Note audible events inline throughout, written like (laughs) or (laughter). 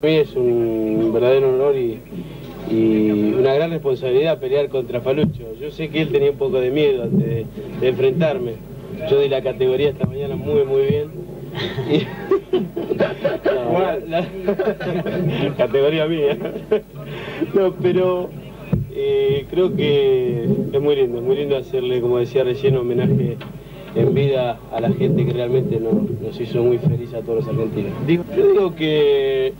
Mí es un verdadero honor y, una gran responsabilidad pelear contra Falucho. Yo sé que él tenía un poco de miedo de, enfrentarme. Yo di la categoría esta mañana muy, muy bien. (laughs) (laughs) categoría mía. no, pero eh, creo que es muy lindo, es muy lindo hacerle, como decía recién, homenaje en vida a la gente que realmente nos, hizo muy feliz a todos los argentinos. yo digo que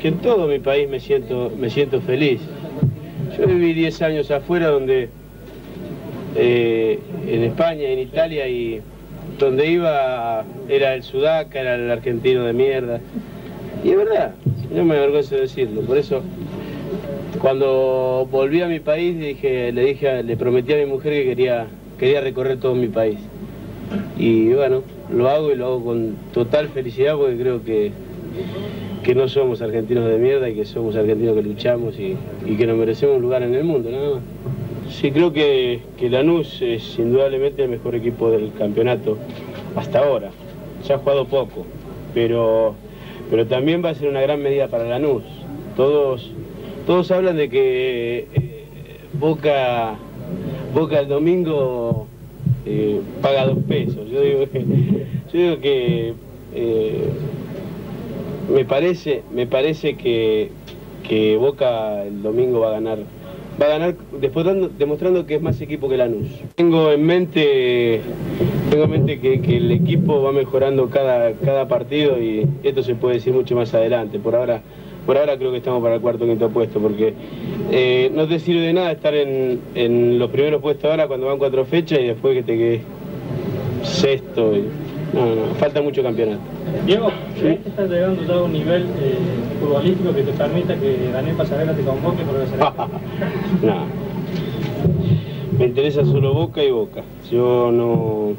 que en todo mi país me siento, me siento feliz. Yo viví 10 años afuera donde eh, en España, en Italia y donde iba era el sudaca, era el argentino de mierda. Y es verdad, no me avergüenzo de decirlo. Por eso, cuando volví a mi país, le dije, le prometí a mi mujer que quería, quería recorrer todo mi país. Y bueno, lo hago y lo hago con total felicidad porque creo que que no somos argentinos de mierda y que somos argentinos que luchamos y, que nos merecemos un lugar en el mundo, nada. Sí, creo que, que Lanús es indudablemente el mejor equipo del campeonato hasta ahora. Se ha jugado poco, pero, pero también va a ser una gran medida para Lanús. Todos, todos hablan de que eh, Boca, Boca el domingo eh, paga dos pesos. Yo digo que, yo digo que eh, me parece, me parece que, Boca el domingo va a ganar. Va a ganar demostrando que es más equipo que Lanús. Tengo en mente, tengo en mente que, el equipo va mejorando cada, cada partido y esto se puede decir mucho más adelante. Por ahora, por ahora creo que estamos para el cuarto quinto puesto, porque eh, no te sirve de nada estar en, en, los primeros puestos ahora cuando van cuatro fechas y después que te quedes sexto. No, no, falta mucho campeonato. Diego, ¿crees que estás llegando ya a un nivel eh, futbolístico que te permita que Daniel Pasarela te convoque por la selección? (laughs) no. Me interesa solo Boca y Boca. Yo no,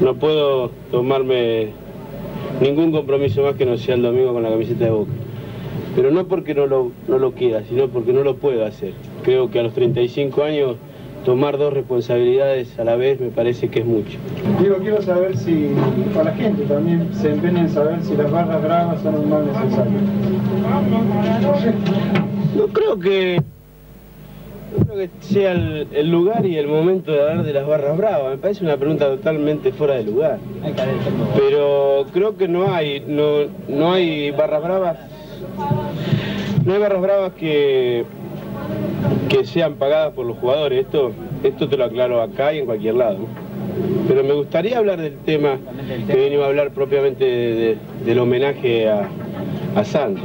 no puedo tomarme ningún compromiso más que no sea el domingo con la camiseta de Boca. Pero no porque no lo, no lo quiera, sino porque no lo puedo hacer. Creo que a los 35 años tomar dos responsabilidades a la vez me parece que es mucho. Digo, quiero saber si, para la gente también se empeña en saber si las barras bravas son un mal necesario. No creo que, no creo que sea el, lugar y el momento de hablar de las barras bravas. Me parece una pregunta totalmente fuera de lugar. Pero creo que no hay, no, no hay barras bravas, no hay barras bravas que que sean pagadas por los jugadores. Esto, esto te lo aclaro acá y en cualquier lado. Pero me gustaría hablar del tema que venimos a hablar propiamente del homenaje a, a Santos.